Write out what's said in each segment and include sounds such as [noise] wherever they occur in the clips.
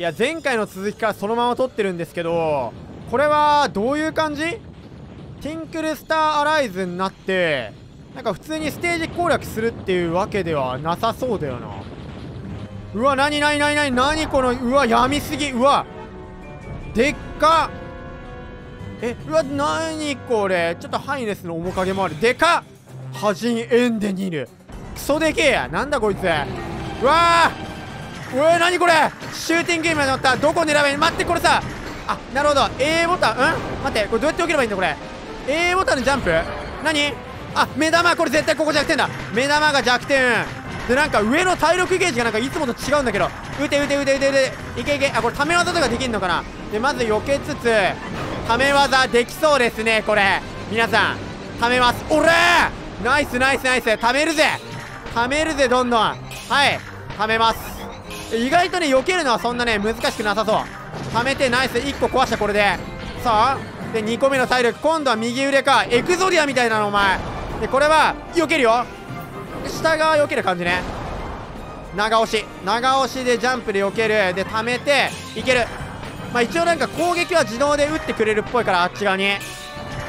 いや前回の続きからそのまま撮ってるんですけどこれはどういう感じ？ティンクルスターアライズになってなんか普通にステージ攻略するっていうわけではなさそうだよな。うわ何何何何？何このうわやみすぎ。うわでっか。えうわ何これ？ちょっとハイネスの面影もある。でか。っハジンエンデニルクソでけえや。なんだこいつ。うわー。うわ何これ？シューティングゲームになった。どこ狙えばいい？待ってこれさ。あなるほど。A ボタン。うん？待ってこれどうやって置ければいいんだこれ？A ボタンでジャンプ？何？あ目玉。これ絶対ここ弱点だ。目玉が弱点。でなんか上の体力ゲージがなんかいつもと違うんだけど。撃て撃て撃て撃て撃て。いけいけ。あこれため技とかできんのかな？でまず避けつつため技できそうですねこれ。皆さん。ためますおれナイスナイスナイス。ためるぜ。ためるぜどんどん。はい。ためます。意外とね避けるのはそんなね難しくなさそう。ためてナイス1個壊したこれで。さあで2個目の体力。今度は右腕か。エクゾディアみたいなのお前。でこれは避けるよ。下側避ける感じね。長押し。長押しでジャンプで避ける。で溜めていける。まあ一応なんか攻撃は自動で打ってくれるっぽいからあっち側に。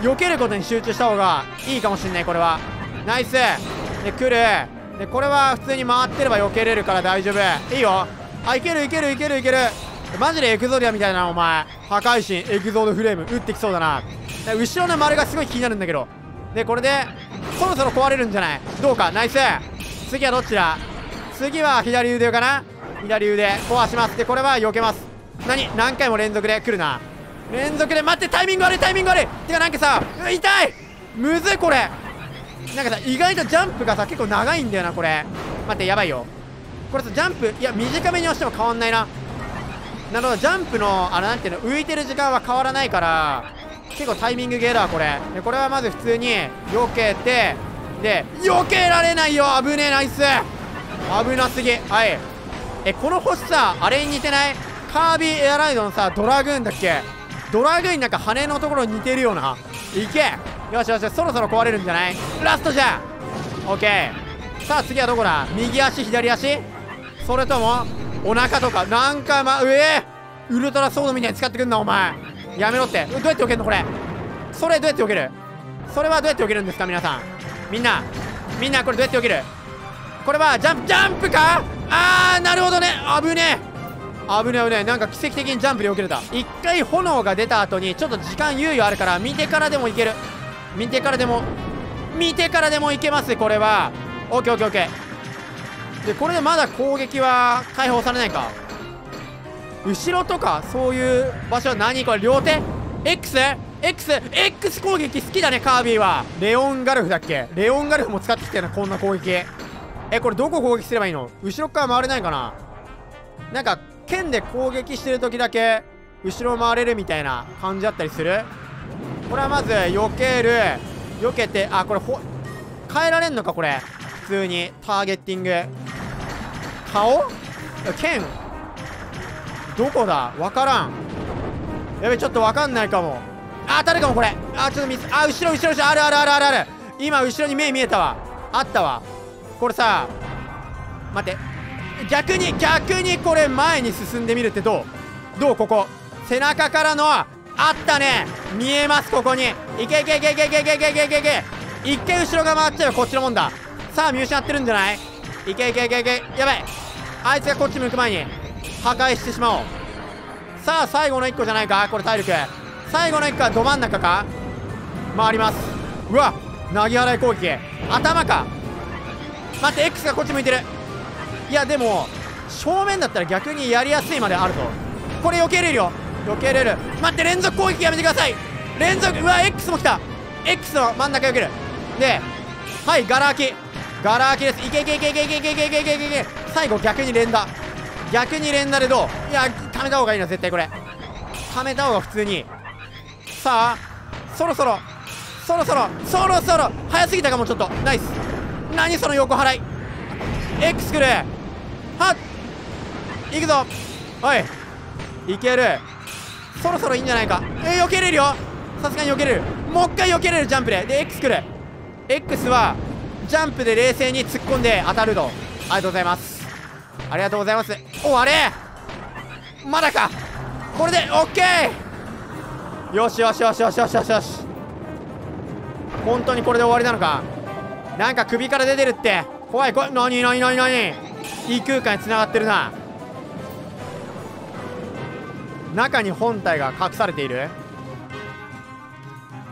避けることに集中した方がいいかもしんないこれは。ナイス。で来る。でこれは普通に回ってれば避けれるから大丈夫。いいよ。あいけるいけるいけるいける。マジでエクゾディアみたいなお前。破壊神エクゾードフレーム。打ってきそうだな。後ろの丸がすごい気になるんだけど。でこれでそろそろ壊れるんじゃない？どうか？ナイス。次はどっちだ？次は左腕かな？左腕。壊します。でこれは避けます。何？何回も連続で来るな。連続で待ってタイミング悪いタイミング悪い。てかなんかさ痛い！むずいこれ。なんかさ意外とジャンプがさ結構長いんだよなこれ。待ってやばいよ。これさジャンプいや短めに押しても変わんないな。なるほどジャンプのあのなんていうの浮いてる時間は変わらないから結構タイミングゲーだこれ。でこれはまず普通に避けてで避けられないよ危ねえナイス。危なすぎ。はい。えこの星さあれに似てない？カービィエアライドのさドラグーンだっけ？ドラグーンなんか羽のところに似てるような。いけ。よしよしそろそろ壊れるんじゃない？ラストじゃん！オッケー。さあ次はどこだ？右足左足？それともお腹とか？なんかま上ウルトラソードみたいに使ってくんなお前。やめろって。どうやって避けるのこれ？それどうやって避ける？それはどうやって避けるんですか皆さん？みんな。みんなこれどうやって避ける？これはジャンプジャンプか？あーなるほどね。危ねえ。危ねえ危ねえ。なんか奇跡的にジャンプで避けれた。一回炎が出た後にちょっと時間猶予あるから見てからでもいける。見てからでも見てからでもいけますこれは。オッケーオッケーオッケー。でこれでまだ攻撃は解放されないか。後ろとかそういう場所は何これ両手 ?X?X?X 攻撃好きだねカービィは。レオンガルフだっけ？レオンガルフも使ってきたよなこんな攻撃。えこれどこ攻撃すればいいの？後ろから回れないかな？なんか剣で攻撃してる時だけ後ろ回れるみたいな感じだったりする？これはまず避ける。避けてあこれほ変えられんのかこれ。普通に。ターゲッティング。顔？剣？どこだ？わからん。やべちょっとわかんないかも。あ当たるかもこれ。あちょっとミス。あ後ろ後ろ後ろ。あるあるあるあるある。今後ろに目見えたわ。あったわ。これさ待って。逆に逆にこれ前に進んでみるってどう？どうここ？背中からのあったね。見えますここに。いけいけいけいけいけいけいけいけいけいけ一回後ろが回っちゃうこっちのもんだ。さあ見失ってるんじゃない？いけいけいけいけやばいあいつがこっち向く前に破壊してしまおうさあ最後の1個じゃないかこれ体力最後の1個はど真ん中か回りますうわ投げ払い攻撃頭か待って X がこっち向いてるいやでも正面だったら逆にやりやすいまであるとこれ避けれるよ避けれる。待って連続攻撃やめてください。連続うわ X も来た。X の真ん中避ける。ではいガラ空き。ガラ空きです。いけいけいけいけいけいけいけいけいけいけ最後逆に連打逆に連打でどういや貯めた方がいいな絶対これ貯めた方が普通にさあそろそろそろそろそろそろ早すぎたかもちょっとナイス何その横払い X 来るはっ行くぞおいいけるそろそろいいんじゃないか。えー、避けれるよ。さすがに避けれる。もう一回避けれる。ジャンプで。で X 来る。X はジャンプで冷静に突っ込んで当たると。ありがとうございます。ありがとうございます。おあれ。まだか。これでオッケーよしよしよしよしよしよしよし。本当にこれで終わりなのか。なんか首から出てるって。怖い怖い何何何何？異空間につながってるな。中に本体が隠されている。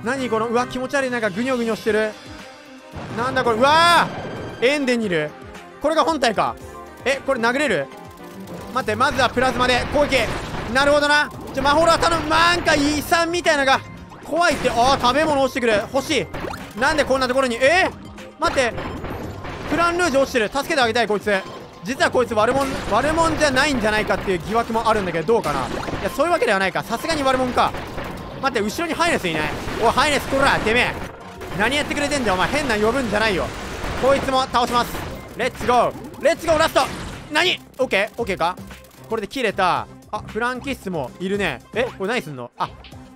何このうわ気持ち悪い。なんかグニョグニョしてる。なんだこれうわー！エンデンにいる。これが本体か。えこれ殴れる？待ってまずはプラズマで。攻撃。なるほどな。ちょ魔法ラー頼むなんか遺産みたいなのが怖いって。ああ食べ物落ちてくる。欲しい。なんでこんなところに？え？ー、待って。プランルージュ落ちてる。助けてあげたいこいつ。実はこいつ悪者悪者じゃないんじゃないかっていう疑惑もあるんだけどどうかな。いやそういうわけではないか。さすがに悪者か。待って後ろにハイネスいない。おいハイネスこらてめえ。何やってくれてんだよ。お前変な呼ぶんじゃないよ。こいつも倒します。レッツゴー。レッツゴーラスト。何？オッケー。オッケーか？これで切れた。あフランキッスもいるね。えこれ何すんの？あ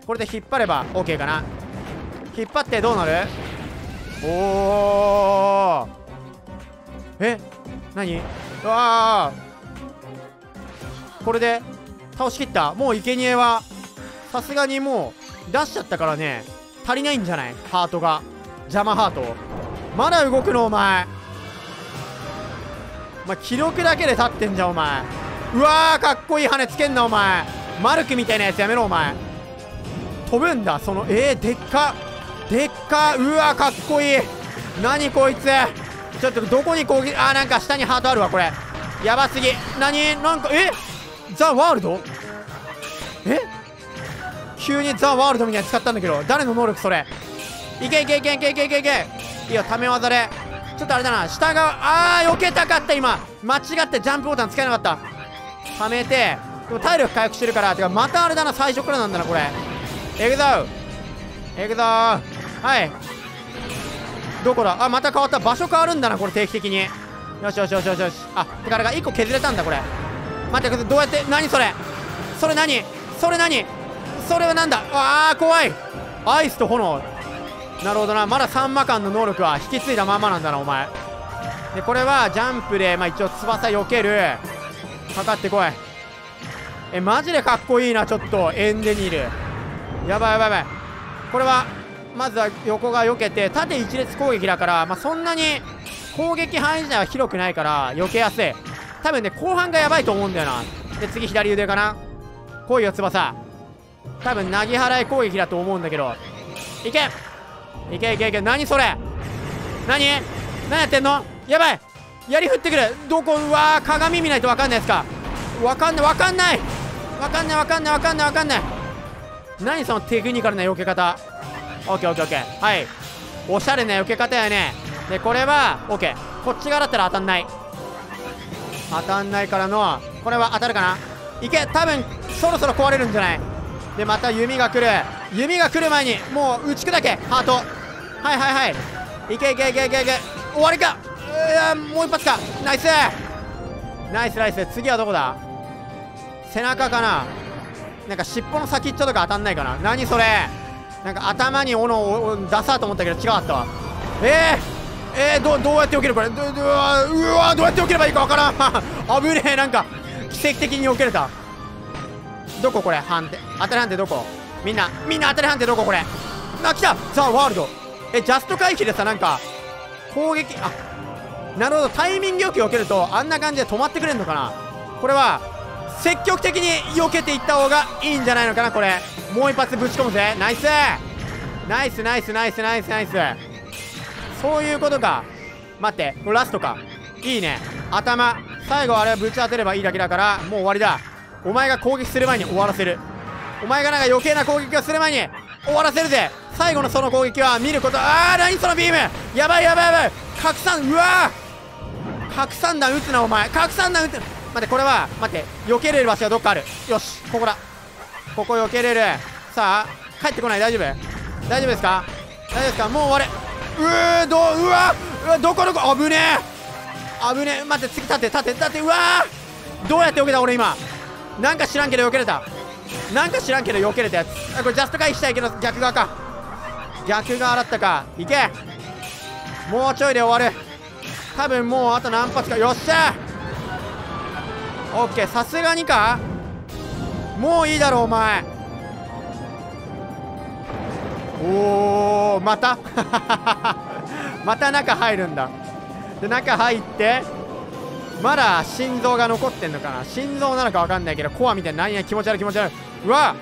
これで引っ張れば OK かな。引っ張ってどうなる？おおえ？何？うわこれで倒しきった。もう生贄はさすがにもう出しちゃったからね。足りないんじゃない？ハートが。邪魔ハート。まだ動くのお前。お前記録だけで立ってんじゃんお前。うわーかっこいい羽つけんなお前。マルクみたいなやつやめろお前。飛ぶんだその。えー、でっか。でっか。うわかっこいい。何こいつ。ちょっとどこに攻撃あーなんか下にハートあるわこれ。やばすぎ。何？なんかえ？ザ・ワールド？え？急にザ・ワールドみたいに使ったんだけど誰の能力それ？いけいけいけいけいけいけいけ。いいよため技で。ちょっとあれだな。下側あー避けたかった今。間違ってジャンプボタン使えなかった。はめて。でも体力回復してるから。てかまたあれだな。最初からなんだなこれ。エグゾーエグゾーはい。どこだ？あまた変わった。場所変わるんだなこれ定期的に。よしよしよしよしよし。あてかあれが1個削れたんだこれ。待ってどうやって？何それ？それ何？それ何？それはなんだ？ああ怖い。アイスと炎。なるほどな。まだサンマ間の能力は引き継いだままなんだなお前。でこれはジャンプで、まあ、一応翼避ける。かかってこい。えマジでかっこいいなちょっと。エンデニール。やばいやばいやばい。これはまずは横が避けて縦一列攻撃だから、まあ、そんなに攻撃範囲自体は広くないから避けやすい。多分ね後半がやばいと思うんだよな。で次左腕かな。来いよ翼。多分投げ払い攻撃だと思うんだけど。いけ！いけいけいけ。何それ？何？何やってんの？やばい！槍振ってくる。どこ？うわー鏡見ないと分かんないですか。分かんない分かんない！分かんない分かんない分かんない分かんない。何そのテクニカルな避け方。オッケーオッケーオッケーはい。おしゃれな避け方やね。でこれはオッケーこっち側だったら当たんない。当たんないからのこれは当たるかな。いけ多分そろそろ壊れるんじゃない。でまた弓が来る。弓が来る前にもう打ち砕けハート。はいはいはい。いけいけいけいけいけ。終わりか。うわもう一発か。ナイス。ナイスナイス。次はどこだ？背中かな。なんか尻尾の先っちょとか当たんないかな。何それ。なんか頭に斧を出そうと思ったけど違かったわ。えー、えー、どどうやって避けるこれ？うわうわどうやって避ければいいかわからん。[laughs] 危ねえなんか奇跡的に避けれた。どここれ？判定。当たり判定どこ？みんなみんな当たり判定どここれ？あ来た！ザ・ワールド。えジャスト回避でさなんか攻撃あなるほど。タイミングよく避けるとあんな感じで止まってくれるのかな。これは積極的に避けていった方がいいんじゃないのかなこれ。もう一発ぶち込むぜ。ナイス。ナイスナイスナイスナイスナイス。そういうことか。待ってこれラストか。いいね。頭最後あれはぶち当てればいいだけだからもう終わりだ。お前が攻撃する前に終わらせる。お前がなんか余計な攻撃をする前に終わらせるぜ。最後のその攻撃は見ること。ああ何そのビーム。やばいやばいやばい。拡散うわ拡散弾撃つなお前。拡散弾撃つ。待ってこれは待って避けれる場所はどっかある。よしここだ。ここ避けれる。さあ帰ってこない。大丈夫？大丈夫ですか？大丈夫ですか？もう終われ。うーどううわうわどこどこ？危ねえ。危ねえ。待って次立て立て立てうわどうやって避けた？俺今。なんか知らんけど避けれた。なんか知らんけど避けれたやつ。あこれジャスト回避したいけど逆側か。逆側だったか。いけ。もうちょいで終わる。多分もうあと何発か。よっしゃオッケーさすがにか？もういいだろお前。おおまた？[laughs] また中入るんだ。で中入ってまだ心臓が残ってんのかな？心臓なのか分かんないけどコアみたいな何や気持ち悪い気持ち悪い。うわ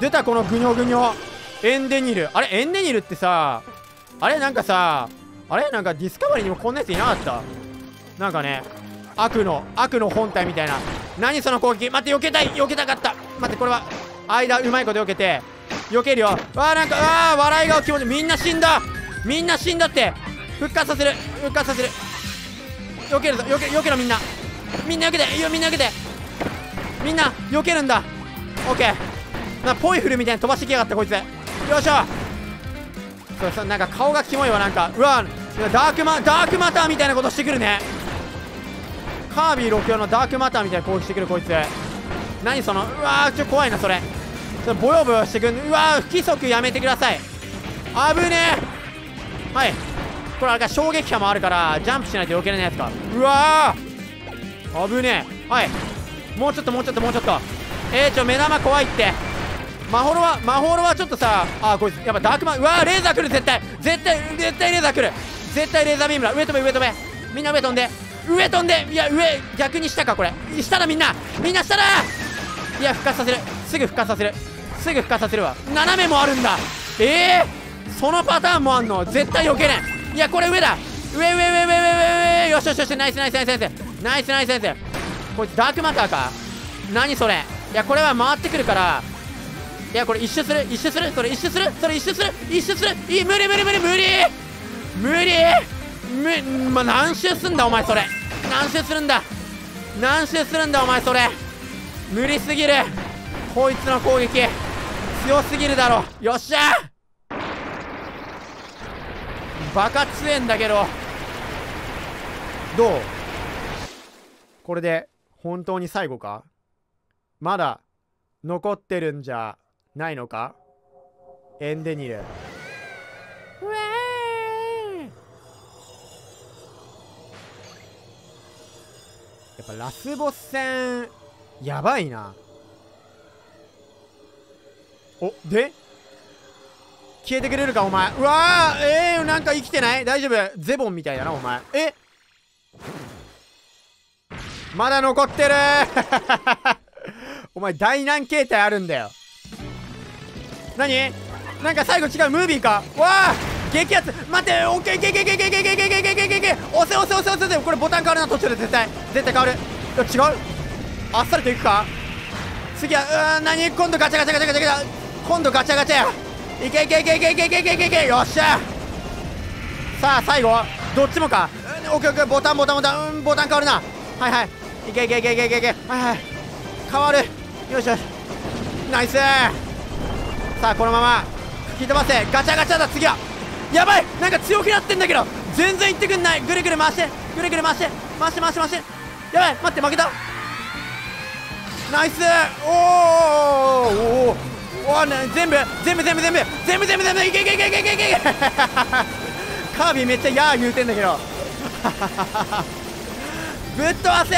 出たこのグニョグニョエンデニル。あれエンデニルってさあれなんかさあれなんかディスカバリーにもこんなやついなかった？なんかね悪の悪の本体みたいな。何その攻撃？待って避けたい。避けたかった。待ってこれは間うまいこと避けて避けるよ。わあなんかああ笑い顔気持ちみんな死んだ。みんな死んだって。復活させる。復活させる。避けるぞ。避け避けろみんな。みんな避けて。いいよみんな避けて。みんな避けるんだ。オッケーなポイフルみたいに飛ばしてきやがってこいつ。よいしょ。そうそうなんか顔がキモいわなんか。うわダークマダークマターみたいなことしてくるね。カービィ64のダークマターみたいな攻撃してくるこいつ。何そのうわーちょ怖いなそれ。ちょっとボヨボヨしてくる。うわー不規則やめてください。危ねえ。はい。これあれか衝撃波もあるからジャンプしないと避けられないやつか。うわー。危ねえ。はい。もうちょっともうちょっともうちょっと。えー、ちょ目玉怖いって。マホロはマホロはちょっとさあこいつやっぱダークマンうわーレーザー来る絶対。絶対絶対レーザー来る。絶対レーザービームだ。上飛べ上飛べ。みんな上飛んで。上飛んでいや上逆に下かこれ。下だみんな。みんな下だいや復活させる。すぐ復活させる。すぐ復活させるわ。斜めもあるんだ。ええー、そのパターンもあんの？絶対避けれんいやこれ上だ。上上上上上上上よしよしよし。ナイスナイスナイスナイス。ナイスナイスナイス。こいつダークマターか？何それ？いやこれは回ってくるから。いやこれ一周する。一周する？それ一周する？それ一周する？一周する？いい無理無理無理無理無理。むま何周すんだお前それ。何周するんだ。何周するんだお前それ。無理すぎる。こいつの攻撃。強すぎるだろ。よっしゃ。バカ強えんだけど。どう？これで本当に最後か？まだ残ってるんじゃないのか？エンデニル。うわっぱラスボス戦やばいな。おで？消えてくれるかお前。うわーえー、なんか生きてない？大丈夫？ゼボンみたいだなお前。え？まだ残ってる。[laughs] お前大難形態あるんだよ。何？なんか最後違うムービーか。わあ激アツ。待ってオッケーいけいけいけいけいけいけいけいけいけいけいけ押せ押せ押せ押せ押せこれボタン変わるな途中で絶対絶対変わるいや違うあっさりといくか次はうーん何今度ガチャガチャガチャガチャガチャ今度ガチャガチャやいけいけいけいけいけいけいけいけいけよっしゃさあ最後どっちもかオッケーオッケーボタンボタンボタンうんボタン変わるなはいはいいけいけいけいけいけいけはいはい変わるよしよしナイスさあこのまま吹き飛ばせガチャガチャだ次はやばいなんか強くなってんだけど全然いってくんない。ぐるぐる回してぐるぐる回して回して回して回して。やばい待って負けた。ナイス。おーおーおおね全部全部全部全部全部全部全部いけいけいけいけいけいけ。カービィめっちゃやー言うてんだけど。[laughs] ぶっ飛ばせ。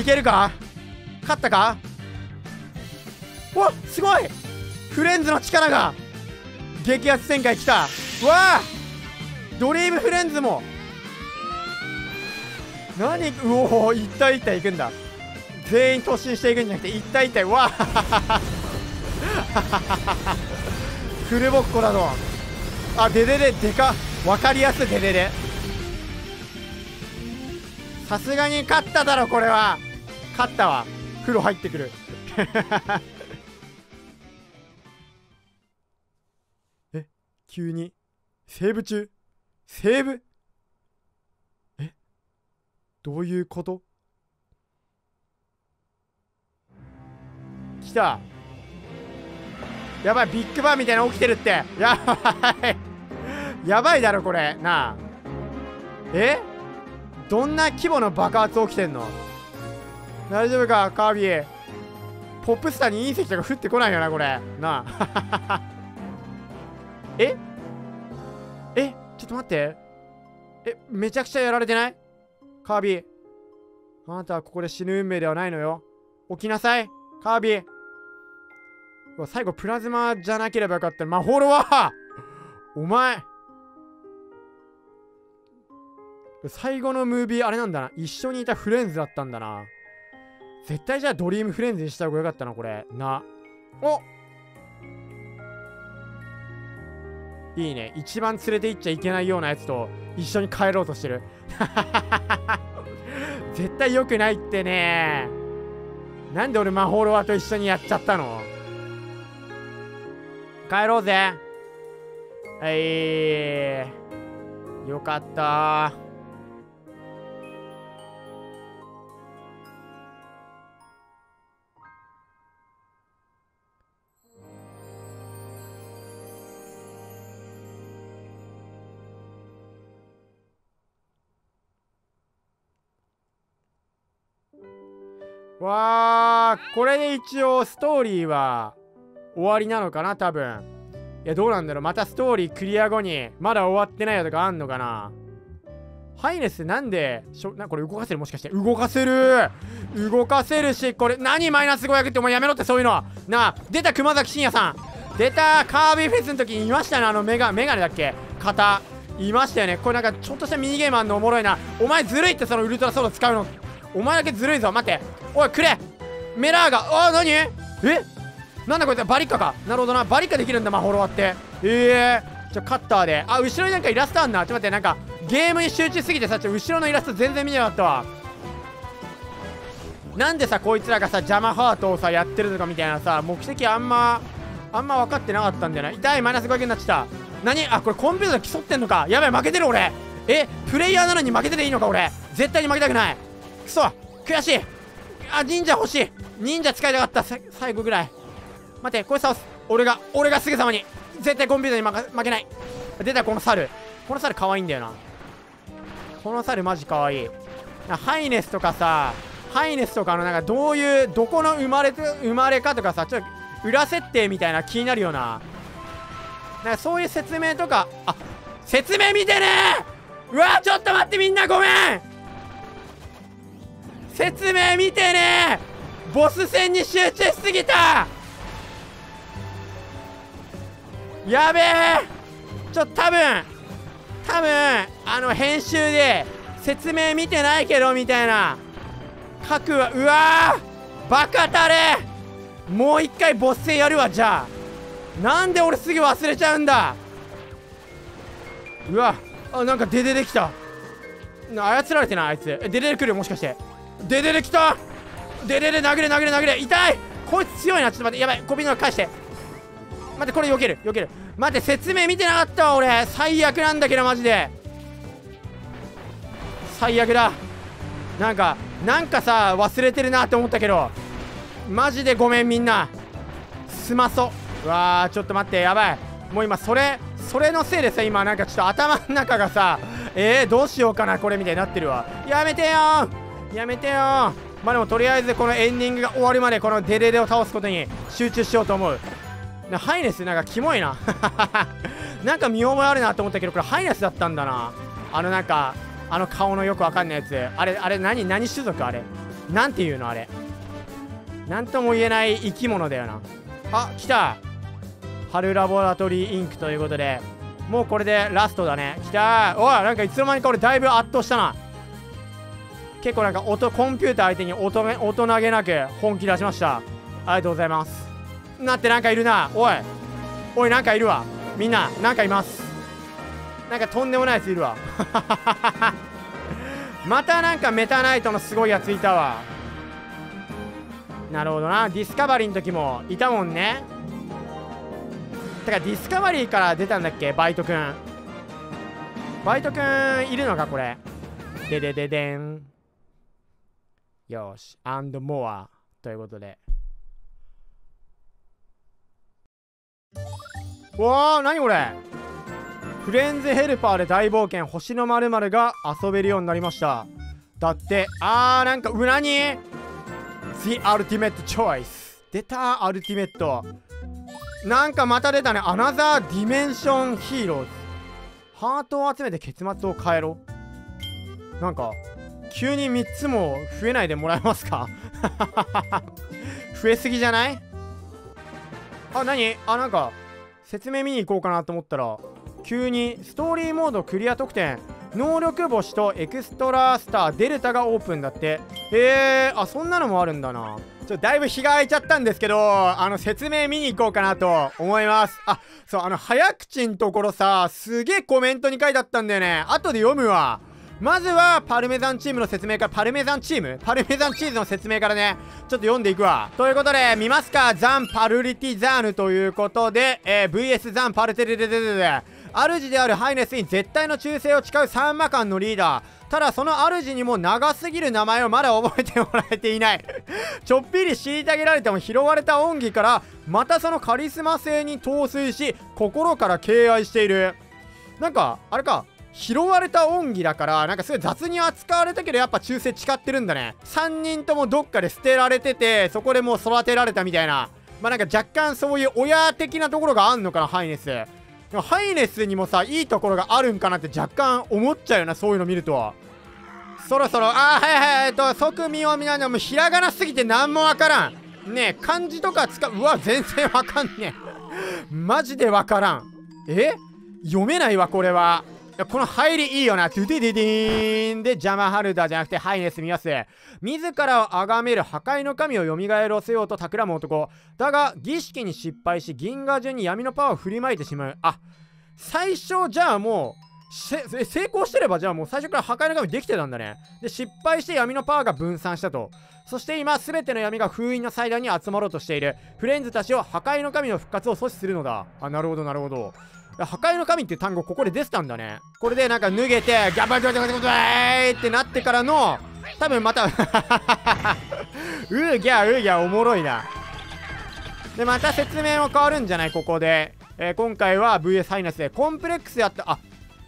いけるか？勝ったか？おすごい。フレンズの力が。激アツ展開きた。わあ！ドリームフレンズも。何？うお一体一体いくんだ。全員突進していくんじゃなくて一体一体わあ！[laughs] フルボッコだぞあデデデでか。分かりやすいデデデさすがに勝っただろこれは。勝ったわ。風呂入ってくる。[laughs] 急にセーブ中セーブ？え？どういうこと？来た。やばいビッグバンみたいなの起きてるって。やばい。やばいだろこれ。なあ。え？どんな規模の爆発起きてんの？大丈夫かカービィ？ポップスターに隕石とか降ってこないよなこれ。なあ。[laughs] え？えちょょっと待って。えめちゃくちゃやられてない？カービィ。あなたはここで死ぬ運命ではないのよ。起きなさい。カービィ。最後プラズマじゃなければよかった。マホロはお前。最後のムービーあれなんだな。一緒にいたフレンズだったんだな。絶対じゃあドリームフレンズにした方がよかったなこれ。な。おいいね。一番連れて行っちゃいけないようなやつと一緒に帰ろうとしてる。[laughs] 絶対良くないってね。なんで俺マホロワと一緒にやっちゃったの？帰ろうぜ。はい。よかった。わあこれで一応ストーリーは終わりなのかな多分。いやどうなんだろう。またストーリークリア後にまだ終わってないよとかあんのかな。ハイネスなんでしょなこれ動かせる？もしかして。動かせる！動かせるしこれ何マイナス500ってお前やめろってそういうのなあ出た熊崎真也さん。出たカービィフェスの時にいましたねあのメガメガネだっけ？型いましたよね。これなんかちょっとしたミニゲームあんのおもろいな。お前ずるいってそのウルトラソード使うの。お前だけずるいぞ待って。おいくれ。メラーがあ何？え？なんだこいつバリッカか。なるほどな。バリッカできるんだマホロワって。ええー、ちょカッターで。あ後ろになんかイラストあんな。ちょっと待ってなんかゲームに集中すぎてさちょ後ろのイラスト全然見なかったわ。なんでさこいつらがさ邪魔ハートをさやってるとかみたいなさ目的あんまあんま分かってなかったんだよな。痛いマイナス500になっちゃった。何？あこれコンピューター競ってんのか。やばい負けてる俺。え？プレイヤーなのに負けてていいのか俺。絶対に負けたくない。くそ悔しい。あ忍者欲しい。忍者使いたかった。最後ぐらい。待ってこれ倒す。俺が俺がすぐさまに。絶対コンピューターに負けない。出たこの猿。この猿可愛いんだよな。この猿マジ可愛い。ハイネスとかさハイネスとかのなんかどういうどこの生まれ生まれかとかさちょっと裏設定みたいな気になるよな。なんかそういう説明とかあ説明見てねうわちょっと待ってみんなごめん。説明見てね。ボス戦に集中しすぎた。やべえ。ちょっと多分多分あの編集で説明見てないけどみたいな。書くわ。うわー。バカたれ。もう一回ボス戦やるわじゃあ。なんで俺すぐ忘れちゃうんだ。うわ。あなんかデデできた。操られてないあいつ。デデで来るもしかして。デデで来た。デデで殴れ殴れ殴れ。痛い。こいつ強いな。ちょっと待って。やばい。小瓶の返して。待ってこれ避ける。避ける。待って説明見てなかったわ俺。最悪なんだけどマジで。最悪だ。なんかなんかさ忘れてるなって思ったけど。マジでごめんみんな。すまそ。うわーちょっと待って。やばい。もう今それそれのせいでさ今。なんかちょっと頭の中がさ。えー、どうしようかなこれみたいになってるわ。やめてよやめてよ。まあでもとりあえずこのエンディングが終わるまでこのデレレを倒すことに集中しようと思う。なハイネスなんかキモいな。[laughs] なんか見覚えあるなと思ったけどこれハイネスだったんだな。あのなんかあの顔のよくわかんないやつ。あれあれ何何種族あれ？なんていうのあれ？なんとも言えない生き物だよな。あ来た。春ラボラトリーインクということでもうこれでラストだね。来た。おいなんかいつの間にか俺だいぶ圧倒したな。結構なんか音コンピューター相手に音大人げなく本気出しました。ありがとうございます。なってなんかいるな。おい。おいなんかいるわ。みんななんかいます。なんかとんでもないやついるわ。[laughs] またなんかメタナイトのすごいやついたわ。なるほどな。ディスカバリーの時もいたもんね。てかディスカバリーから出たんだっけ？バイトくん。バイトくんいるのかこれ。ででででん。よし。 and moreということで。わあ何これ？フレンズヘルパーで大冒険。星のまるが遊べるようになりました。だってあーなんかうなに The Ultimate Choice 出たアルティメットなんかまた出たね。アナザーディメンションヒーローズハートを集めて結末を変えろ。なんか急に3つも増えないでもらえますか？[laughs] 増えすぎじゃない？あ何？あなんか説明見に行こうかなと思ったら急にストーリーモードクリア特典能力星とエクストラスターデルタがオープンだって。へえー、あそんなのもあるんだな。ちょだいぶ日が空いちゃったんですけどあの説明見に行こうかなと思います。あそうあの早口んところさすげえコメントに書いてあったんだよね。後で読むわ。まずはパルメザンチームの説明からパルメザンチーム？パルメザンチーズの説明からね。ちょっと読んでいくわ。ということで見ますか？ザンパルリティザーヌということで、えー、VS ザンパルテレレレレレ。主であるハイネスに絶対の忠誠を誓うサンマ間のリーダー。ただその主にも長すぎる名前をまだ覚えてもらえていない。ちょっぴり虐げられても拾われた恩義からまたそのカリスマ性に陶酔し心から敬愛している。なんかあれか？拾われた恩義だからなんかすごい雑に扱われたけどやっぱ忠誠誓ってるんだね。3人ともどっかで捨てられててそこでもう育てられたみたいな。まあなんか若干そういう親的なところがあんのかなハイネス。でもハイネスにもさいいところがあるんかなって若干思っちゃうよなそういうの見ると。そろそろあはいはいえっと即見を見ないでもひらがなすぎて何もわからん。ねえ漢字とか使ううわ全然わかんねえ。マジでわからん。え？読めないわこれは。やこの入りいいよな。トゥディディディーンで邪魔ハルダーじゃなくてハイネス見ます。自らを崇める破壊の神を蘇らせようと企む男。だが、儀式に失敗し、銀河中に闇のパワーを振りまいてしまう。あ、最初じゃあもう、成功してればじゃあもう最初から破壊の神できてたんだね。で、失敗して闇のパワーが分散したと。そして今、全ての闇が封印の祭壇に集まろうとしている。フレンズたちを破壊の神の復活を阻止するのだ。あ、なるほど、なるほど。破壊の神っていう単語ここで出てたんだね。これでなんか脱げてガバガバガバガバってなってからの多分またうーギャーうーギャーおもろいなでまた説明も変わるんじゃないここで、えー、今回は VS ハイナスでコンプレックスやったあ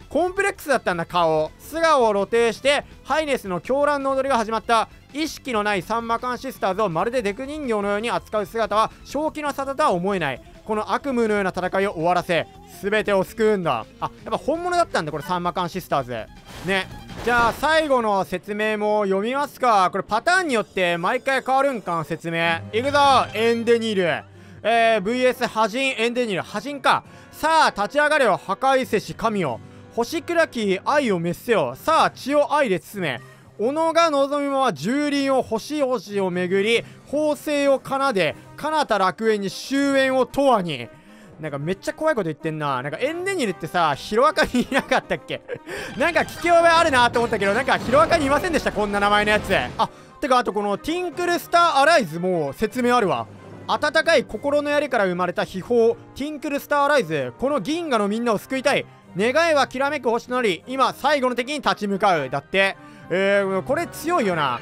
コンプレックスだったんだ顔素顔を露呈してハイネスの狂乱の踊りが始まった意識のないサンマカンシスターズをまるでデク人形のように扱う姿は正気の沙汰とは思えないこの悪夢のような戦いを終わらせ全てを救うんだ。あやっぱ本物だったんだこれサンマカンシスターズね。じゃあ最後の説明も読みますか。これパターンによって毎回変わるんか説明。いくぞエンデニール。えー、VS ハジンエンデニール。ハジンか。さあ立ち上がれよ破壊せし神よ星暗き愛を滅せよ。さあ血を愛で包め。小野が望むまま蹂躙を星々を巡り法制を奏で彼方楽園に終焉を永遠になんかめっちゃ怖いこと言ってんな。なんかエンデニルってさ、ヒロアカにいなかったっけ？[laughs] なんか聞き覚えあるなと思ったけど、なんかヒロアカにいませんでしたこんな名前のやつ。あ、てかあとこのティンクルスターアライズも説明あるわ。温かい心の槍から生まれた秘宝、ティンクルスターアライズ。この銀河のみんなを救いたい。願いはきらめく星となり、今最後の敵に立ち向かう。だって。えー、これ強いよな。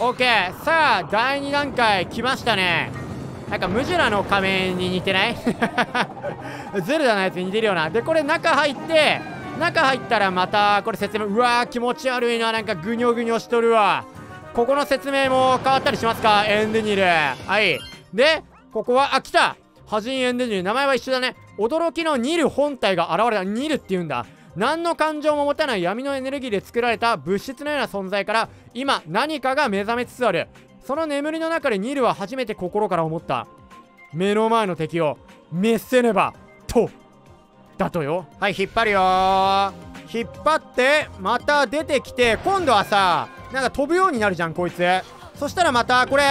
オッケー。さあ、第2段階来ましたね。なんかムジュラの仮面に似てない？[laughs] ゼルダのやつに似てるよな。でこれ中入って中入ったらまたこれ説明うわー気持ち悪いな。なんかぐにょぐにょしとるわ。ここの説明も変わったりしますか？エンデニル。はい。でここはあ来た。ハジンエンデニル。名前は一緒だね。驚きのニル本体が現れた。ニルって言うんだ。何の感情も持たない闇のエネルギーで作られた物質のような存在から今何かが目覚めつつある。その眠りの中でニルは初めて心から思った。目の前の敵を滅せねばと。だとよ。はい引っ張るよ。引っ張ってまた出てきて今度はさなんか飛ぶようになるじゃんこいつ。そしたらまたこれ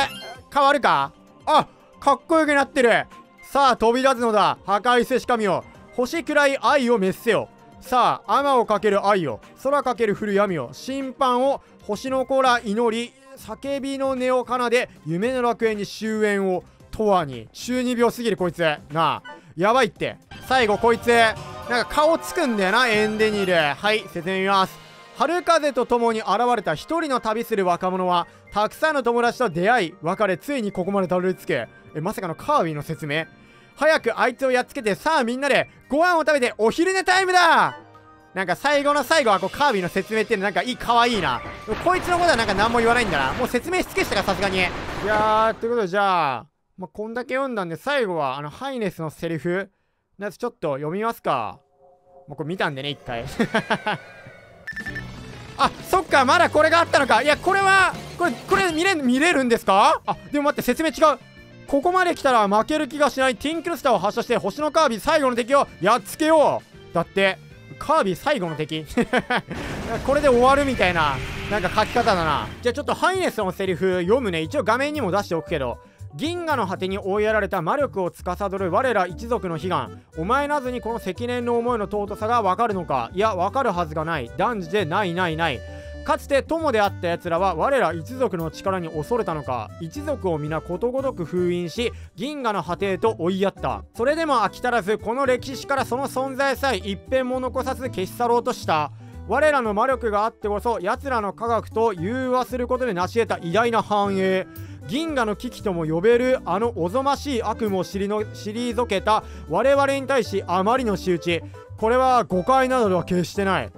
変わるか？あかっこよくなってる。さあ飛び出すのだ。破壊せし神を。星くらい愛を滅せよ。さあ天をかける愛を。空かける降る闇を。審判を星の子ら祈り叫びの音を奏で夢の楽園に終焉を永遠に。中二病すぎるこいつ。なあ。やばいって。最後こいつなんか顔つくんだよな。エンデニル。はい説明見ます。春風と共に現れた一人の旅する若者はたくさんの友達と出会い別れついにここまでたどり着けえまさかのカービィの説明。早くあいつをやっつけてさあみんなでご飯を食べてお昼寝タイムだなんか最後の最後はこうカービィの説明っていうのなんかいい可愛いな。こいつのことはなんか何も言わないんだな。もう説明しつけしたかさすがに。いやーということでじゃあまあ、こんだけ読んだんで最後はあのハイネスのセリフのやつちょっと読みますか。もうこれ見たんでね一回。[laughs] あそっかまだこれがあったのか。いやこれはこれこれ見れ見れるんですか？あでも待って説明違う。ここまで来たら負ける気がしないティンクルスターを発射して星のカービィ最後の敵をやっつけよう。だってカービィ最後の敵。[laughs] これで終わるみたいななんか書き方だな。じゃあちょっとハイネスのセリフ読むね。一応画面にも出しておくけど銀河の果てに追いやられた魔力を司る我ら一族の悲願。お前なずにこの積年の思いの尊さがわかるのか。いやわかるはずがない。断じてないないない。かつて友であった奴らは我ら一族の力に恐れたのか一族を皆ことごとく封印し銀河の果てへと追いやった。それでも飽き足らずこの歴史からその存在さえ一片も残さず消し去ろうとした。我らの魔力があってこそ奴らの科学と融和することで成し得た偉大な繁栄。銀河の危機とも呼べるあのおぞましい悪夢を退けた我々に対しあまりの仕打ち。これは誤解などでは決してない。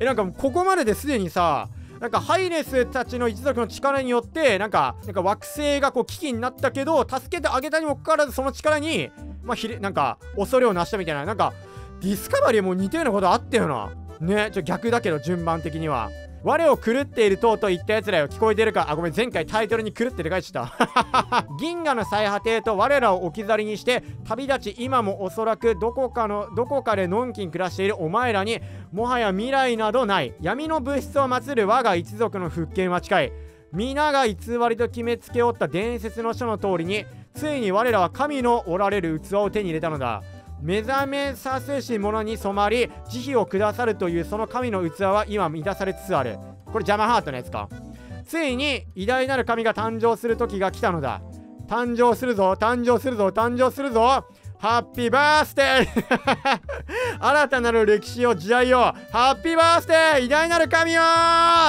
えなんかここまでですでにさなんかハイネスたちの一族の力によってなんかなんか惑星がこう危機になったけど助けてあげたにもかかわらずその力にまあひれなんか恐れをなしたみたいな。なんかディスカバリーも似たようなことあったよな。ねちょ逆だけど順番的には。我を狂っているとと言ったやつらよ聞こえてるかあごめん前回タイトルに狂ってて書いてた [laughs] 銀河の最果てと我らを置き去りにして旅立ち今もおそらくどこかのどこかでのんきに暮らしているお前らにもはや未来などない闇の物質を祀る我が一族の復権は近い。皆が偽りと決めつけおった伝説の書の通りについに我らは神のおられる器を手に入れたのだ。目覚めさせし者に染まり慈悲をくださるというその神の器は今満たされつつある。これジャマハートのやつか。ついに偉大なる神が誕生する時が来たのだ。誕生するぞ誕生するぞ誕生するぞ。ハッピーバースデー新たなる歴史を時代を。ハッピーバースデー偉大なる神よ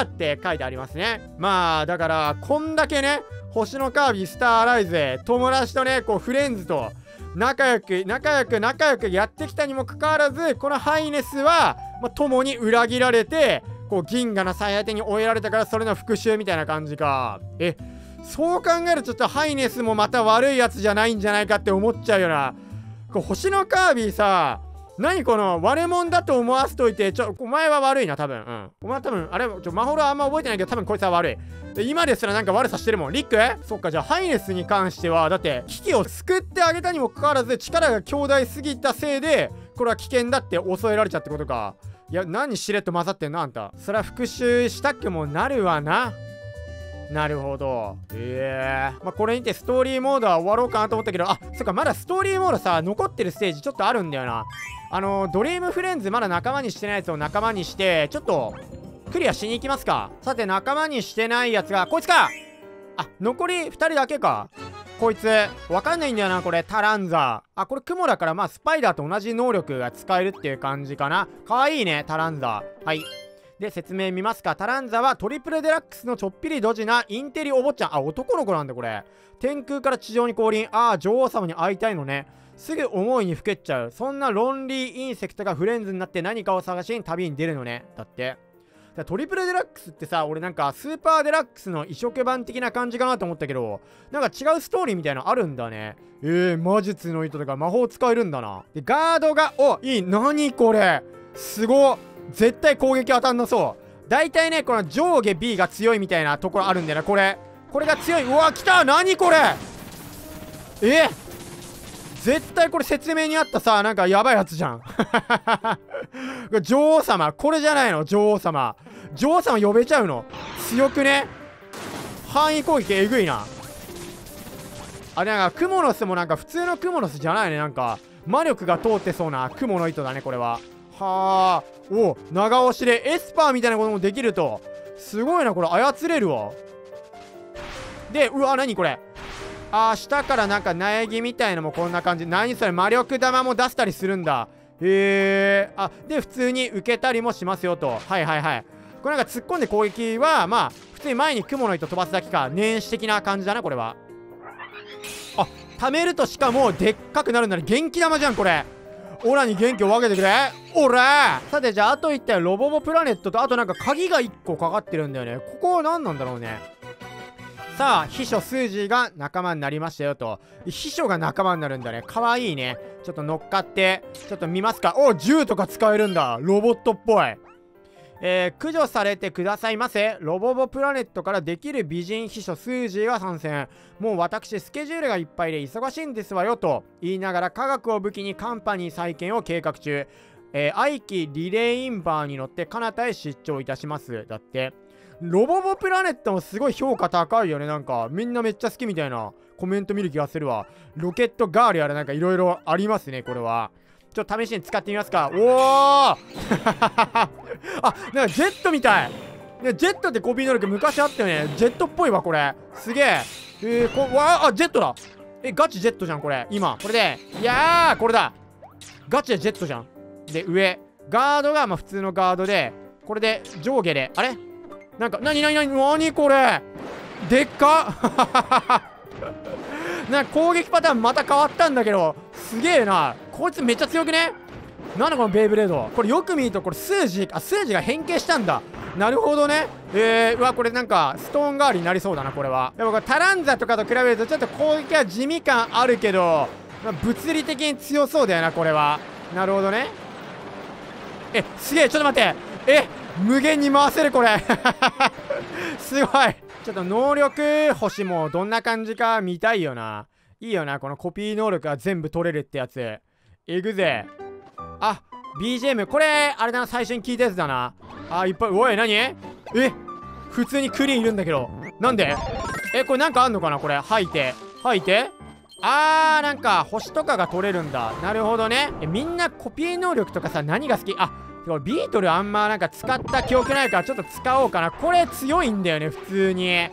って書いてありますね。まあだからこんだけね星のカービィスターアライズ友達とねこうフレンズと仲良く仲良く仲良くやってきたにもかかわらずこのハイネスは、まあ、共に裏切られてこう銀河の最果てに終えられたからそれの復讐みたいな感じか。えそう考えるとちょっとハイネスもまた悪いやつじゃないんじゃないかって思っちゃうよな。こう星のカービィさ何この割れ物だと思わせといてちょお前は悪いな多分。うん。お前多分あれちょマホロはあんま覚えてないけど多分こいつは悪い。今ですらなんか悪さしてるもん。リック？そっかじゃあハイネスに関してはだって危機を救ってあげたにもかかわらず力が強大すぎたせいでこれは危険だって襲えられちゃってことか。いや何しれっと混ざってんのあんた。そりゃ復讐したくもなるわな。なるほど。ええ。ー、まあ、これにてストーリーモードは終わろうかなと思ったけど、あ、そっか、まだストーリーモードさ、残ってるステージちょっとあるんだよな。あの、ドリームフレンズまだ仲間にしてないやつを仲間にして、ちょっと、クリアしに行きますか。さて、仲間にしてないやつが、こいつかあ、残り2人だけか。こいつ、わかんないんだよな、これ、タランザ。あ、これ雲だから、まあ、スパイダーと同じ能力が使えるっていう感じかな。かわいいね、タランザ。はい。で、説明見ますか。タランザはトリプルデラックスのちょっぴりドジなインテリお坊ちゃん。あ、男の子なんだ、これ。天空から地上に降臨。ああ、女王様に会いたいのね。すぐ思いにふけっちゃう。そんなロンリーインセクトがフレンズになって何かを探しに旅に出るのね。だって。トリプルデラックスってさ、俺なんかスーパーデラックスの移植版的な感じかなと思ったけど、なんか違うストーリーみたいなのあるんだね。えー、魔術の糸とか魔法使えるんだな。で、ガードが、お、いい、何これ。すご絶対攻撃当たんなそう。大体ね、この上下 B が強いみたいなところあるんだよな、これ。これが強い。うわ、来た何これえ絶対これ説明にあったさ、なんかやばいやつじゃん。[laughs] 女王様。これじゃないの？女王様。女王様呼べちゃうの？強くね？範囲攻撃えぐいな。あれなんか、クモの巣もなんか普通のクモの巣じゃないね？なんか、魔力が通ってそうなクモの糸だね、これは。はあ。お長押しでエスパーみたいなこともできると。すごいな、これ操れるわ。で、うわ、なにこれ？あー、下からなんか苗木みたいのもこんな感じ。何それ、魔力玉も出したりするんだ。へえ。あ、で、普通に受けたりもしますよと。はいはいはい。これなんか突っ込んで攻撃は、まあ、普通に前に雲の糸飛ばすだけか。年始的な感じだな、これは。あ、貯めるとしかも、でっかくなるんだね。元気玉じゃん、これ。オラに元気を分けてくれオラさてじゃああと1体ロボボプラネットとあとなんか鍵が1個かかってるんだよねここは何なんだろうねさあ秘書スージーが仲間になりましたよと。秘書が仲間になるんだね。かわいいね。ちょっと乗っかってちょっと見ますか。お銃とか使えるんだ。ロボットっぽい。えー、駆除されてくださいませ。ロボボプラネットからできる美人秘書スージーが参戦。もう私スケジュールがいっぱいで忙しいんですわよと。言いながら科学を武器にカンパニー再建を計画中。えー、愛機リレーインバーに乗って彼方へ出張いたします。だって。ロボボプラネットもすごい評価高いよね。なんかみんなめっちゃ好きみたいなコメント見る気がするわ。ロケットガールやらなんかいろいろありますねこれは。ちょっと試しに使ってみますか。おお [laughs] あなんかジェットみたい。ジェットってコピー能力昔あったよね。ジェットっぽいわこれ。すげえ。えー、こわあジェットだ。えガチジェットじゃんこれ。今。これで。いやーこれだ。ガチでジェットじゃん。で上。ガードがまあ普通のガードで。これで上下で。あれ？なんかなになになになにこれ？でっか？[laughs] なんか攻撃パターンまた変わったんだけどすげえな。こいつめっちゃ強くね？なんだこのベイブレード？これよく見るとこれ数字あ数字が変形したんだ。なるほどね。えー、うわこれなんかストーン代わりになりそうだなこれは。でもこれタランザとかと比べるとちょっと攻撃は地味感あるけど、まあ、物理的に強そうだよなこれは。なるほどね。えすげえちょっと待って。え無限に回せるこれ。[laughs] すごい。ちょっと能力星もどんな感じか見たいよな。いいよなこのコピー能力が全部取れるってやつ。えぐぜ。あ BGM これあれだな最初に聞いたやつだな。あいっぱいおい何？え？普通にクリーンいるんだけど。なんで？えこれなんかあんのかなこれ？吐いて。吐いて？あーなんか星とかが取れるんだ。なるほどね。えみんなコピー能力とかさ何が好き？あビートルあんまなんか使った記憶ないからちょっと使おうかな。これ強いんだよね普通に。いや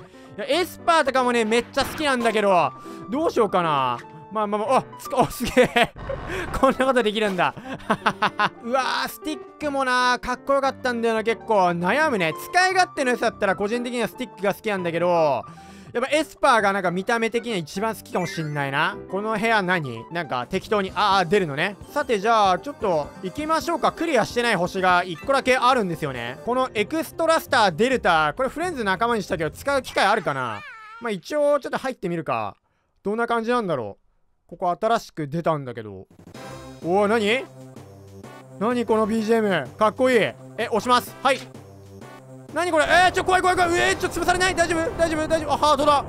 エスパーとかもねめっちゃ好きなんだけどどうしようかな。まあまあまああすおすげえ。[laughs] こんなことできるんだ。[laughs] うわースティックもなかっこよかったんだよな結構。悩むね。使い勝手のやつだったら個人的にはスティックが好きなんだけどやっぱエスパーがなんか見た目的には一番好きかもしんないな。この部屋何？なんか適当に、ああ、出るのね。さてじゃあ、ちょっと行きましょうか。クリアしてない星が1個だけあるんですよね。このエクストラスターデルタ、これフレンズ仲間にしたけど使う機会あるかな？まあ一応ちょっと入ってみるか。どんな感じなんだろう？ここ新しく出たんだけど。おお、何？何この BGM。かっこいい。え、押します。はい。何これ？えー、ちょ怖い怖い怖い。えー、ちょ潰されない？大丈夫？大丈夫？大丈夫？あハートだ。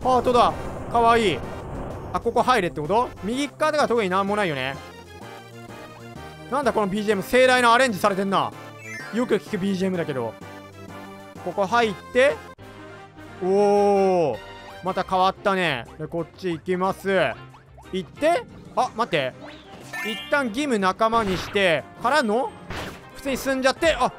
ハートだ。かわい。いあここ入れってこと？右側とか特になんもないよね。なんだこの BGM 盛大なアレンジされてんな。よく聞く BGM だけど。ここ入って。おおまた変わったね。でこっち行きます。行って。あ待って。一旦義務仲間にしてからの？普通に進んじゃって。あ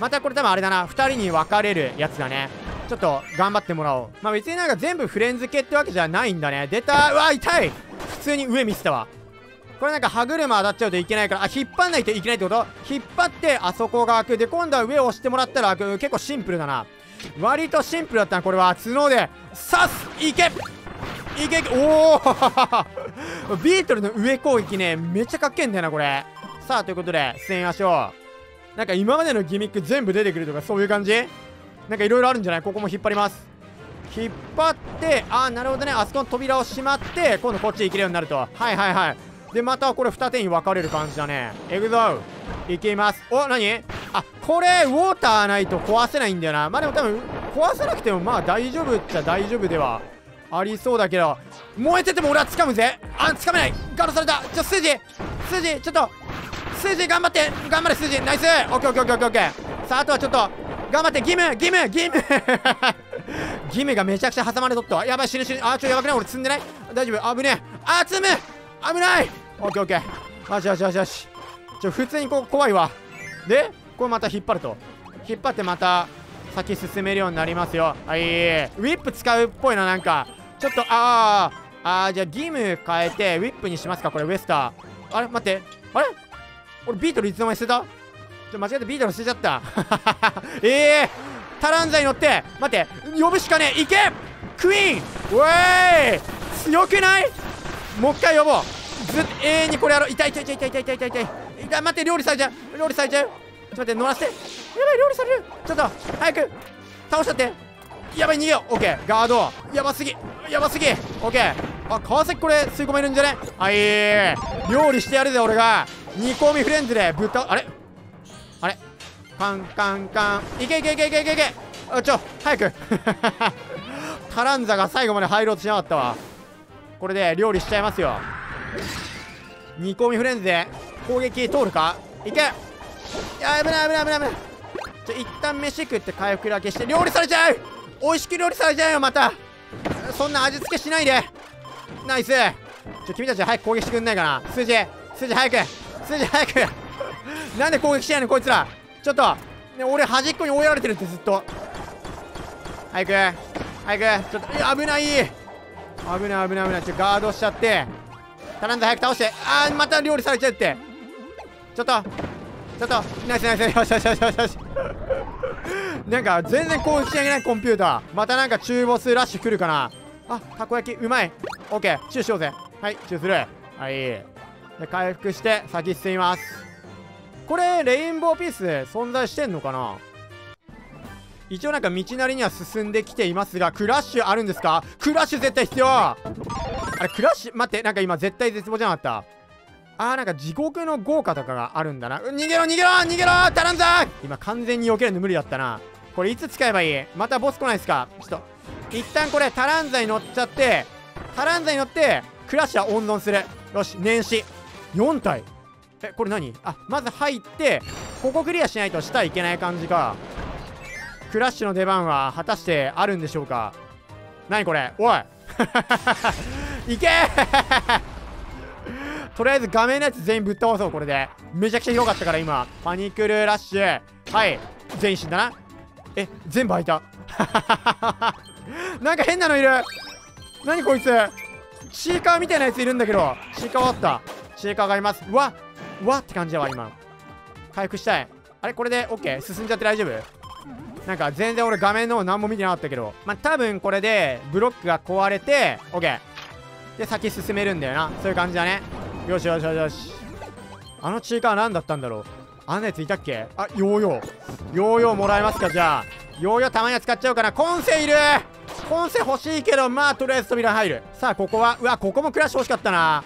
またこれ多分あれだな。2人に分かれるやつだね。ちょっと頑張ってもらおう。まあ別になんか全部フレンズ系ってわけじゃないんだね。出た。うわ痛い。普通に上見せたわ。これなんか歯車当たっちゃうといけないから。あ引っ張んないといけないってこと？引っ張ってあそこが開く。で今度は上を押してもらったら開く結構シンプルだな。割とシンプルだったなこれは。角で。刺す。いけ。いけ。いけおおビートルの上攻撃ねめっちゃかっけえんだよなこれ。さあということで進みましょう。なんか今までのギミック全部出てくるとかそういう感じ？なんかいろいろあるんじゃない？ここも引っ張ります。引っ張ってああなるほどね。あそこの扉を閉まって今度こっち行けるようになると。はいはいはい。でまたこれ二手に分かれる感じだね。エグゾウ。いきます。お何？あこれウォーターないと壊せないんだよな。まあでも多分壊せなくてもまあ大丈夫っちゃ大丈夫ではありそうだけど。燃えてても俺は掴むぜ。あ掴めない。ガードされた。ちょ筋。筋。ちょっと数字頑張って。頑張れ数字。ナイス。オッケーオッケーオッケーオッケーさああとはちょっと。頑張ってギムギムギム。[laughs] ギムがめちゃくちゃ挟まれとったわ。やばい死ぬ死ぬ。あちょやばくない？俺積んでない？大丈夫？危ねえ。あ積む！危ない！オッケーオッケー。よしよしよしよし。ちょ普通にこう怖いわ。でこれまた引っ張ると。引っ張ってまた先進めるようになりますよ。はい。ウィップ使うっぽいななんか。ちょっとあー。あーじゃあギム変えてウィップにしますかこれウエスター。あれ待って。あれ？俺ビートルいつの間に捨てた？ちょ間違えてビートル捨てちゃった。え [laughs] えー、タランザに乗って待って呼ぶしかねえ。いけ！クイーン！ウェーイ！強くない？もう一回呼ぼう。ずっと永遠にこれやろう。痛い痛い痛い痛い痛い痛い痛い痛い。痛い待って料理されちゃう。料理されちゃう。ちょっと待って乗らせて。やばい料理される。ちょっと早く。倒しちゃって。やばい逃げよう。オッケーガード。やばすぎ。やばすぎ。オッケーあ川崎これ吸い込めるんじゃね？はい料理してやるぜ俺が。煮込みフレンズで豚あれ？あれ？カンカンカン。いけいけいけいけいけいけ。あちょ早く。[laughs] タランザが最後まで入ろうとしなかったわ。これで料理しちゃいますよ。煮込みフレンズで攻撃通るか？いけ。いや危ない危ない危ない危ない。ちょ一旦飯食って回復だけして料理されちゃう。美味しく料理されちゃうよまた。そんな味付けしないで。ナイス。ちょ君たち早く攻撃してくんないかな。数字数字早く。数字早く [laughs] なんで攻撃しないのこいつら。ちょっと、ね、俺端っこに追いやられてるってずっと。早く早く。ちょっと危ない。危ない危ない危ない。ちょガードしちゃって。タランザ早く倒して。あーまた料理されちゃうって。ちょっとちょっと。ナイスナイス。よしよしよしよしよし。[laughs] なんか全然攻撃しないコンピューター。またなんか中ボスラッシュ来るかな。あたこ焼きうまい。オッケー。チューしようぜ。はいチューする。はい。で回復して先進みます。これレインボーピース存在してんのかな？一応なんか道なりには進んできていますがクラッシュあるんですか？クラッシュ絶対必要。あれクラッシュ待ってなんか今絶対絶望じゃなかった？あーなんか地獄の豪華とかがあるんだな。逃げろ逃げろ逃げろタランザ今完全に避けるの無理だったな。これいつ使えばいい？またボス来ないですか？ちょっと一旦これタランザに乗っちゃってタランザに乗ってクラッシュは温存する。よし年始4体。えこれ何？あまず入ってここクリアしないと下いけない感じか。クラッシュの出番は果たしてあるんでしょうか？何これ？おい！[laughs] いけ！[laughs] とりあえず画面のやつ全員ぶっ倒そうこれで。めちゃくちゃ広かったから今。パニクルラッシュ。はい。全員死んだな。え全部開いた。[laughs] なんか変なのいる。何こいつ？シーカーみたいなやついるんだけど。シーカー終わった。シーカーがいます。うわうわって感じだわ今。回復したい。あれこれで OK 進んじゃって大丈夫？なんか全然俺画面の方何も見てなかったけど。まあ多分これでブロックが壊れて OK で先進めるんだよな。そういう感じだね。よしよしよしよし。あのチーカー何だったんだろう？あんなやついたっけ？あヨーヨー。ヨーヨーもらえますかじゃあ。ヨーヨーたまには使っちゃおうかな。コンセいる。コンセ欲しいけどまあとりあえず扉入る。さあここは。うわここもクラッシュ欲しかったな。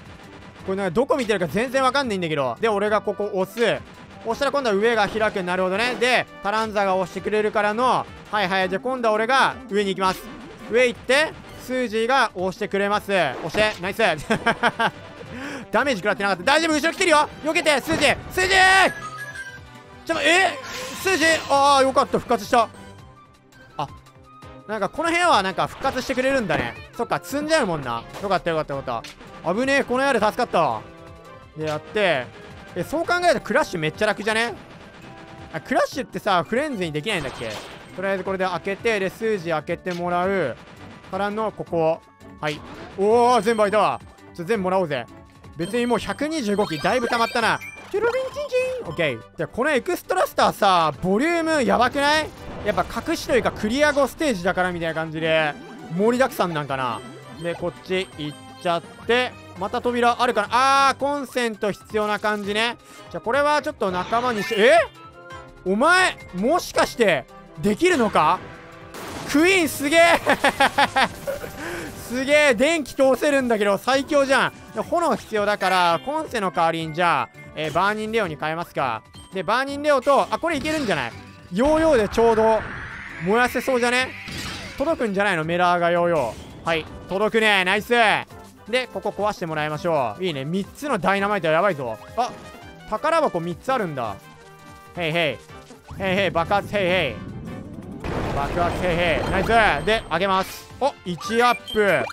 これなんかどこ見てるか全然わかんないんだけど。で俺がここ押す。押したら今度は上が開く。なるほどね。でタランザが押してくれるからの。はいはい。じゃあ今度は俺が上に行きます。上行ってスージーが押してくれます。押して。ナイス。[laughs] ダメージ食らってなかった。大丈夫？後ろ来てるよ。避けてスージー。スージー！ちょっとえ？スージー？ああよかった。復活した。あなんかこの部屋はなんか復活してくれるんだね。そっか積んじゃうもんな。よかったよかったよかった。危ねえこの部屋で助かった。でやってえそう考えるとクラッシュめっちゃ楽じゃね？あクラッシュってさフレンズにできないんだっけ？とりあえずこれで開けてで数字開けてもらう。からのここ。はい。おお全部開いた。わちょ全部もらおうぜ。別にもう125機だいぶ溜まったな。チュルリンチンチン。オッケー。じゃこのエクストラスターさボリュームやばくない？やっぱ隠しというかクリア後ステージだからみたいな感じで盛りだくさんなんかな。でこっち行っちゃってまた扉あるかな？あーコンセント必要な感じね。じゃあこれはちょっと仲間にしてえ？お前もしかしてできるのか？クイーンすげえ！[laughs] すげえ電気通せるんだけど最強じゃん。炎必要だからコンセの代わりにじゃあ、えー、バーニンレオに変えますか。でバーニンレオとあこれいけるんじゃない？ヨーヨーでちょうど燃やせそうじゃね？届くんじゃないの？メラーがヨーヨー。はい届くね。ナイス。でここ壊してもらいましょう。いいね。3つのダイナマイトやばいぞ。あ宝箱3つあるんだ。へいへいへいへい爆発へいへい爆発へいへいナイス。で上げます。お1アップ。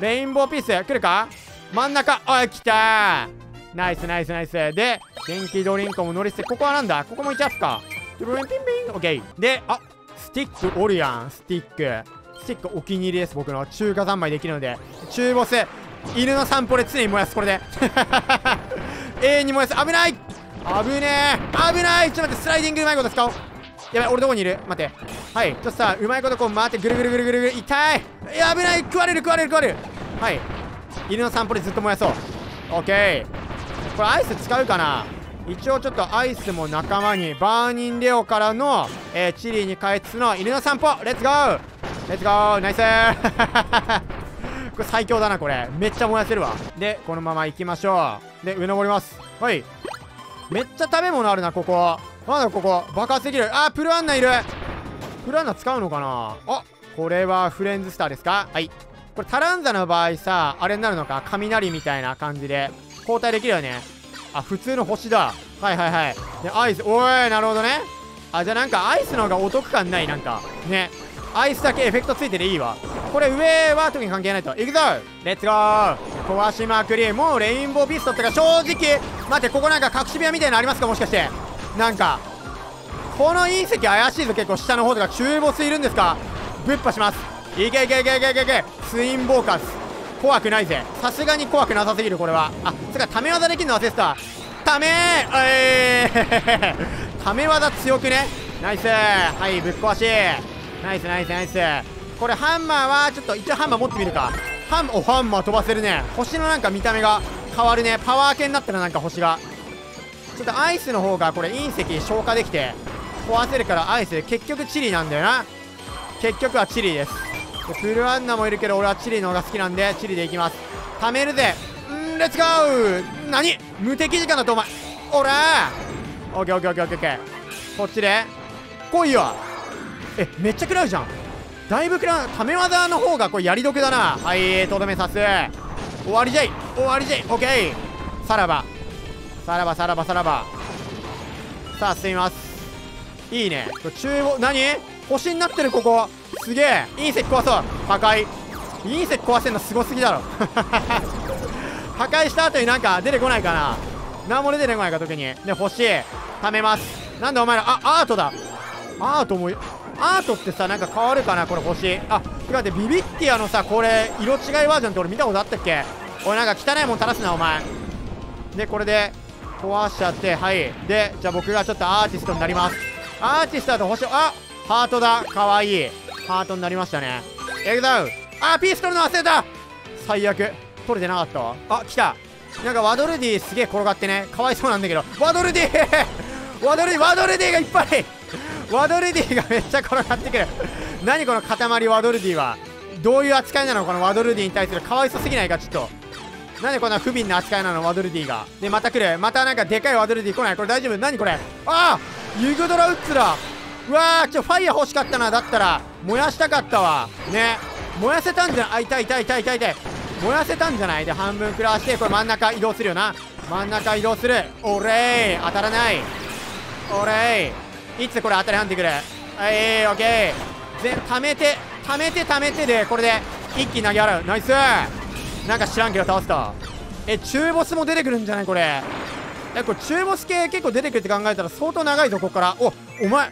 レインボーピース来るか？真ん中。あ来た。ナイスナイスナイス。で電気ドリンクも乗り捨て。ここはなんだ？ここも1アップか。ドゥルンピンピン。オッケー。であスティックおるやん。スティック。スティックお気に入りです僕の。中華三昧できるので。中ボス。犬の散歩で常に燃やすこれで。[laughs] 永遠に燃やす。危ない！危ねえ！危ない！ちょっと待ってスライディングうまいこと使おう。やばい俺どこにいる？待って。はいちょっとさうまいことこう回ってぐるぐるぐるぐるぐる痛い！や危ない！食われる食われる食われる！はい。犬の散歩でずっと燃やそう。オッケー。これアイス使うかな？一応ちょっとアイスも仲間にバーニンレオからの、えー、チリに変えつつの犬の散歩。レッツゴー！レッツゴー！ナイス！これ最強だなこれ。めっちゃ燃やせるわ。でこのまま行きましょう。で上登ります。はい。めっちゃ食べ物あるなここ。なんだここ。爆発できる。あプルアンナいる。プルアンナ使うのかな？あこれはフレンズスターですか？はい。これタランザの場合さあれになるのか？雷みたいな感じで。交代できるよね。あ普通の星だ。はいはいはい。でアイス。おいなるほどね。あじゃあなんかアイスの方がお得感ない？なんか。ね。アイスだけエフェクトついてていいわ。これ上は特に関係ないと。いくぞ。レッツゴー壊しまくりもうレインボーピストってか正直。待ってここなんか隠し部屋みたいなのありますかもしかして。なんかこの隕石怪しいぞ結構下の方とか中ボスいるんですか。ぶっぱします。いけいけいけいけいけいけ。ツインボーカス。怖くないぜ。さすがに怖くなさすぎるこれは。あつかため技できるの忘れてたためーえー [laughs] ため技強くね。ナイス。はいぶっ壊しナイスナイスナイス。これハンマーはちょっと一応ハンマー持ってみるか。ハンおハンマー飛ばせるね。星のなんか見た目が変わるね。パワー系になったらなんか星が。ちょっとアイスの方がこれ隕石消化できて壊せるからアイス。結局チリなんだよな。結局はチリです。プルアンナもいるけど俺はチリの方が好きなんでチリでいきます。貯めるぜ。んレッツゴー。何？無敵時間だとお前。おらオッケーオッケーオッケーオッケーオッケー。こっちで。来いよ。えめっちゃ食らうじゃん。だいぶ食らう。ため技の方がこれやり得だな。はいとどめさす終わりじゃい。終わりじゃい。オッケー。さらば。さらばさらばさらば。さあ進みます。いいね。中央何？星になってるここ。すげえ。隕石壊そう。破壊。隕石壊せんのすごすぎだろ。[laughs] 破壊した後になんか出てこないかな。何も出てこないか特に。で星。貯めます。なんでお前ら。あアートだ。アートもアートってさなんか変わるかなこれ星。あてかってビビッティアのさこれ色違いバージョンって俺見たことあったっけ？俺なんか汚いもん垂らすなお前。でこれで壊しちゃってはい。でじゃあ僕がちょっとアーティストになります。アーティストだと星あハートだ。かわいい。ハートになりましたね。エグザウ。あピース取るの忘れた。最悪。取れてなかったあ来た。なんかワドルディすげえ転がってね。かわいそうなんだけど。ワドルディ！[laughs] ワドルディワドルディがいっぱい！ワドルディがめっちゃ転がってくる。何この塊ワドルディは。どういう扱いなの？このワドルディに対する。かわいそすぎないか？ちょっと。なんでこんな不憫な扱いなの？ワドルディが。でまた来る。またなんかでかいワドルディ来ない？これ大丈夫？何これ？ああ！ユグドラウッズだ。うわーちょファイヤー欲しかったな。だったら燃やしたかったわ。ね。燃やせたんじゃない？あ痛い痛い痛い痛い痛い。燃やせたんじゃない？で半分食らわしてこれ真ん中移動するよな。真ん中移動する。おれー当たらない。おれーいつこれ当たりはんでくるはいオッケー全貯めて貯めて貯めてでこれで一気に投げ払う。ナイス。なんか知らんけど倒したえ中ボスも出てくるんじゃない？これ。えこれ中ボス系結構出てくるって考えたら相当長いぞここから。おお前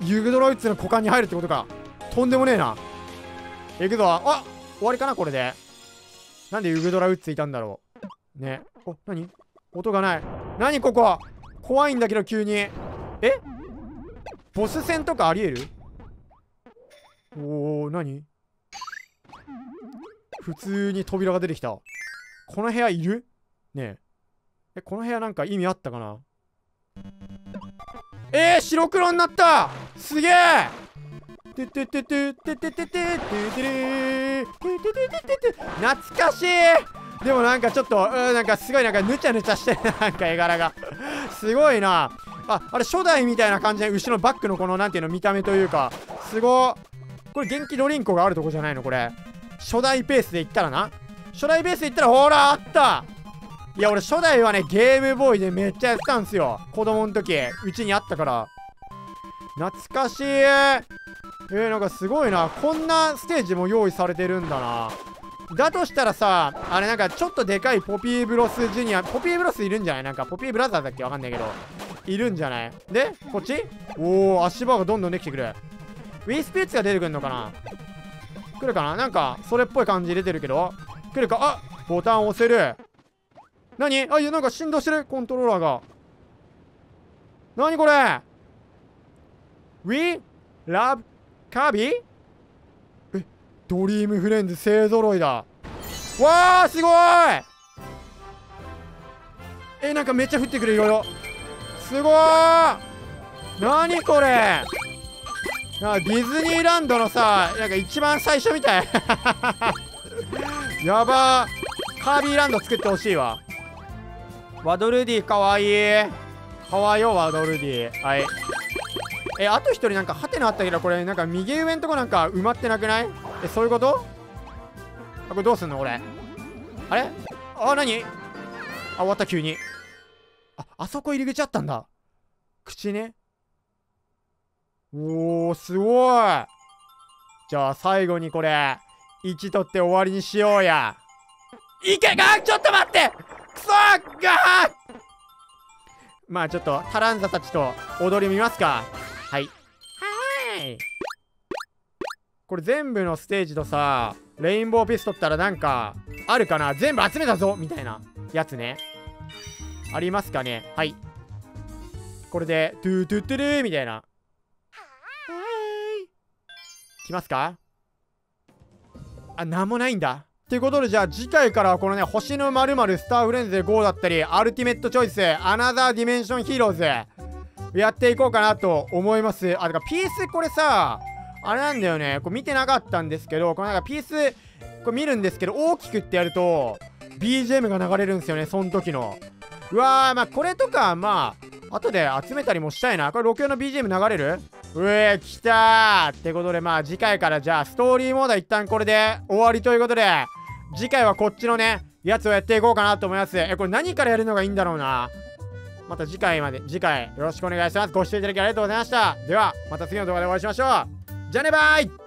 ユグドロイツの股間に入るってことか。とんでもねえな。いくぞ。あ終わりかなこれで。なんでユグドラウッズいたんだろう。ね。お何？音がない。何ここ？怖いんだけど急に。え？ボス戦とかありえる？おお何？普通に扉が出てきた。この部屋いる？ねえ。えこの部屋なんか意味あったかな？えー、白黒になった！すげえ！ててててててててててててて懐かしいでもなんかちょっとうんなんかすごいなんかぬちゃぬちゃしてるなんか絵柄がすごいなああれ初代みたいな感じで後ろのバックのこのなんていうの見た目というか。すごこれ元気ドリンクがあるとこじゃないのこれ。初代ペースで言ったらな。初代ペースで言ったらほらあった。いや俺初代はねゲームボーイでめっちゃやってたんですよ。子供の時うちにあったから。懐かしい。えー、なんかすごいな。こんなステージも用意されてるんだな。だとしたらさあれなんかちょっとでかいポピーブロスジュニアポピーブロスいるんじゃない？なんかポピーブラザーだっけ？わかんないけど。いるんじゃない？でこっち？おお足場がどんどんできてくる。ウィスピッツが出てくるのかな？来るかな？なんかそれっぽい感じ出てるけど。来るか？あボタン押せる。何？あいやなんか振動してる。コントローラーが。何これ？We love カービィドリームフレンズ勢ぞろいだ。わーすごい。えなんかめっちゃ降ってくるいろいろ。すごー。何これ。なんかディズニーランドのさなんか一番最初みたい。[laughs] やばカービィランド作ってほしいわ。ワドルディかわいい。ハワイオワドルディ。はい。えあと一人なんかハテナあったけどこれなんか右上んとこなんか埋まってなくない？えそういうこと？あこれどうすんの俺あれ？あ何？あ終わった急に。ああそこ入り口あったんだ。口ね。おーすごい。じゃあ最後にこれ1取って終わりにしようや。いけがちょっと待って！くそーがまあちょっとタランザたちと踊り見ますか。い。はいこれ全部のステージとさレインボーピス取ったらなんかあるかな？全部集めたぞ！みたいなやつね。ありますかね？はい。これでトゥートゥトゥルーみたいな。はい。来ますか？あなんもないんだ。ということでじゃあ次回からはこのね星のまるスターフレンズで GO だったりアルティメットチョイスアナザーディメンションヒーローズやっていこうかなと思います。あだからピースこれさあれなんだよね。これ見てなかったんですけどこのなんかピースこれ見るんですけど大きくってやると BGM が流れるんですよねその時の。うわーまあこれとかまあ後で集めたりもしたいな。これ64の BGM 流れる？うえ来たーってことでまあ次回からじゃあストーリーモードは一旦これで終わりということで次回はこっちのねやつをやっていこうかなと思います。えこれ何からやるのがいいんだろうな？また次回まで次回よろしくお願いします。ご視聴いただきありがとうございました。ではまた次の動画でお会いしましょう。じゃあねバイ。